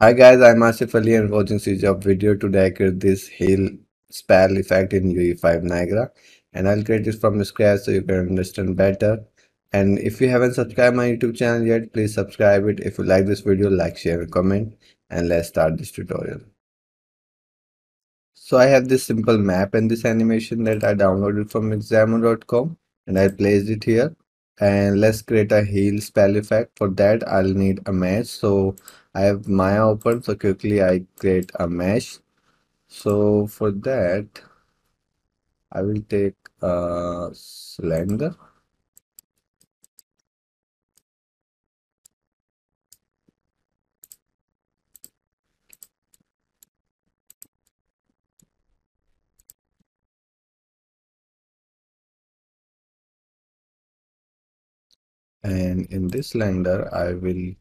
Hi guys, I'm Ashif Ali and watching CGHOW video. Today I create this heal spell effect in UE5 Niagara and I'll create this from scratch so you can understand better. And if you haven't subscribed my YouTube channel yet, please subscribe it. If you like this video, like, share and comment and let's start this tutorial. So I have this simple map and this animation that I downloaded from Mixamo.com and I placed it here and let's create a heal spell effect. For that I'll need a mesh. So I have Maya open so quickly I create a mesh. So for that I will take uh, a cylinder and in this lender I will